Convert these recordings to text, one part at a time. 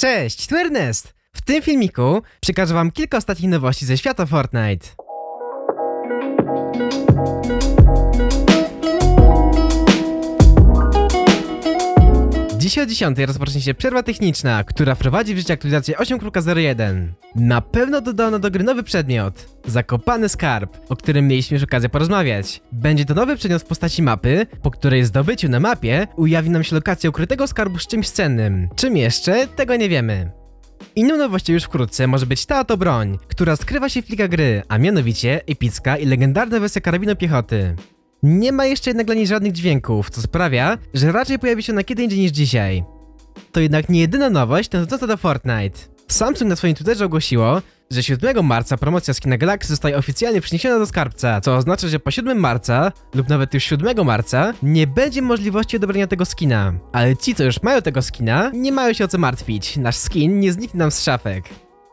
Cześć, tu Ernest! W tym filmiku przekażę wam kilka ostatnich nowości ze świata Fortnite. Dzisiaj o 10 rozpocznie się przerwa techniczna, która wprowadzi w życie aktualizację 8.01. Na pewno dodano do gry nowy przedmiot. Zakopany skarb, o którym mieliśmy już okazję porozmawiać. Będzie to nowy przedmiot w postaci mapy, po której zdobyciu na mapie ujawni nam się lokacja ukrytego skarbu z czymś cennym. Czym jeszcze? Tego nie wiemy. Inną nowością już wkrótce może być ta oto broń, która skrywa się w plikach gry, a mianowicie epicka i legendarna wersja karabinu piechoty. Nie ma jeszcze jednak dla niej żadnych dźwięków, co sprawia, że raczej pojawi się na kiedy indziej niż dzisiaj. To jednak nie jedyna nowość dotycząca do Fortnite. Samsung na swoim Twitterze ogłosiło, że 7 marca promocja skina Galaxy zostaje oficjalnie przeniesiona do skarbca, co oznacza, że po 7 marca, lub nawet już 7 marca, nie będzie możliwości odebrania tego skina. Ale ci, co już mają tego skina, nie mają się o co martwić, nasz skin nie zniknie nam z szafek.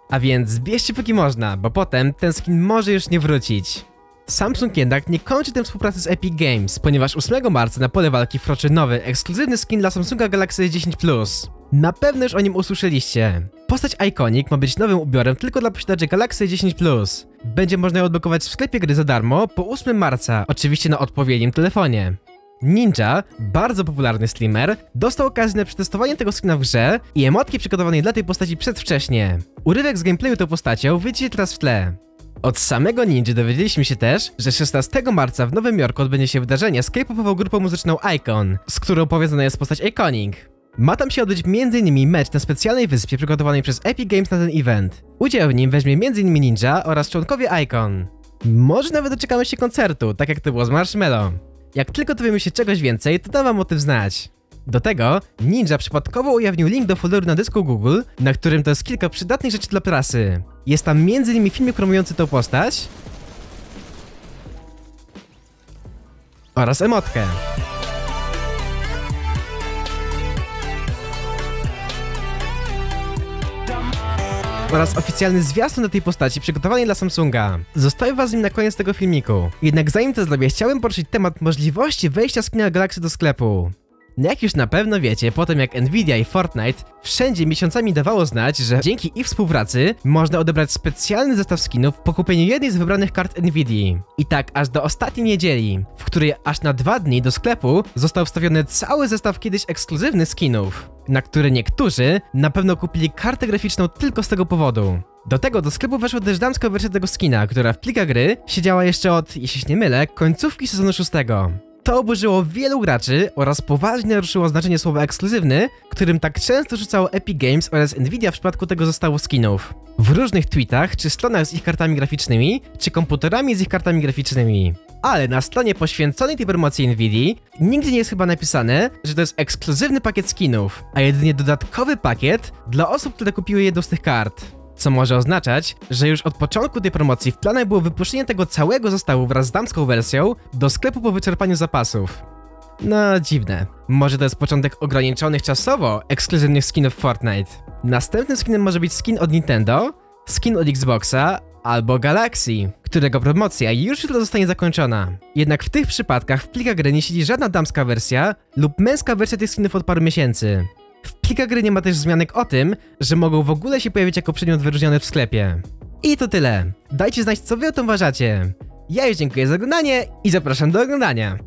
A więc bierzcie póki można, bo potem ten skin może już nie wrócić. Samsung jednak nie kończy tę współpracę z Epic Games, ponieważ 8 marca na pole walki wkroczy nowy, ekskluzywny skin dla Samsunga Galaxy S10 Plus. Na pewno już o nim usłyszeliście. Postać Iconic ma być nowym ubiorem tylko dla posiadaczy Galaxy S10 Plus. Będzie można ją odblokować w sklepie gry za darmo po 8 marca, oczywiście na odpowiednim telefonie. Ninja, bardzo popularny streamer, dostał okazję na przetestowanie tego skina w grze i emotki przygotowanej dla tej postaci przedwcześnie. Urywek z gameplayu tą postacią widzicie teraz w tle. Od samego Ninja dowiedzieliśmy się też, że 16 marca w Nowym Jorku odbędzie się wydarzenie z K-popową grupą muzyczną Icon, z którą powiązana jest postać Iconic. Ma tam się odbyć m.in. mecz na specjalnej wyspie przygotowanej przez Epic Games na ten event. Udział w nim weźmie m.in. Ninja oraz członkowie Icon. Może nawet doczekamy się koncertu, tak jak to było z Marshmallow. Jak tylko dowiemy się czegoś więcej, to dam wam o tym znać. Do tego Ninja przypadkowo ujawnił link do folderu na dysku Google, na którym to jest kilka przydatnych rzeczy dla prasy. Jest tam m.in. filmik promujący tę postać oraz emotkę. oraz oficjalny zwiastun do tej postaci przygotowany dla Samsunga. Zostawię was z nim na koniec tego filmiku. Jednak zanim to zrobię, chciałem poruszyć temat możliwości wejścia skina Galaxy do sklepu. Jak już na pewno wiecie, po tym jak Nvidia i Fortnite wszędzie miesiącami dawało znać, że dzięki ich współpracy można odebrać specjalny zestaw skinów po kupieniu jednej z wybranych kart Nvidia. I tak aż do ostatniej niedzieli, w której aż na dwa dni do sklepu został wstawiony cały zestaw kiedyś ekskluzywnych skinów, na które niektórzy na pewno kupili kartę graficzną tylko z tego powodu. Do tego do sklepu weszła też damska wersja tego skina, która w plikach gry siedziała jeszcze od, jeśli się nie mylę, końcówki sezonu 6. To oburzyło wielu graczy oraz poważnie naruszyło znaczenie słowa ekskluzywny, którym tak często rzucało Epic Games oraz Nvidia w przypadku tego zestawu skinów. W różnych tweetach, czy stronach z ich kartami graficznymi, czy komputerami z ich kartami graficznymi. Ale na stronie poświęconej tej promocji Nvidia nigdzie nie jest chyba napisane, że to jest ekskluzywny pakiet skinów, a jedynie dodatkowy pakiet dla osób, które kupiły jedną z tych kart co może oznaczać, że już od początku tej promocji w planach było wypuszczenie tego całego zestawu wraz z damską wersją do sklepu po wyczerpaniu zapasów. No, dziwne. Może to jest początek ograniczonych czasowo ekskluzywnych skinów Fortnite. Następnym skinem może być skin od Nintendo, skin od Xboxa albo Galaxy, którego promocja już jutro zostanie zakończona. Jednak w tych przypadkach w plikach gry nie siedzi żadna damska wersja lub męska wersja tych skinów od paru miesięcy. Plikach gry nie ma też wzmianek o tym, że mogą w ogóle się pojawić jako przedmiot wyróżniony w sklepie. I to tyle. Dajcie znać, co wy o tym uważacie. Ja już dziękuję za oglądanie i zapraszam do oglądania.